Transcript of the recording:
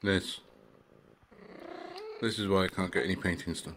This. This is why I can't get any paintings done.